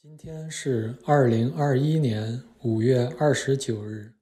今天是二零二一年五月二十九日。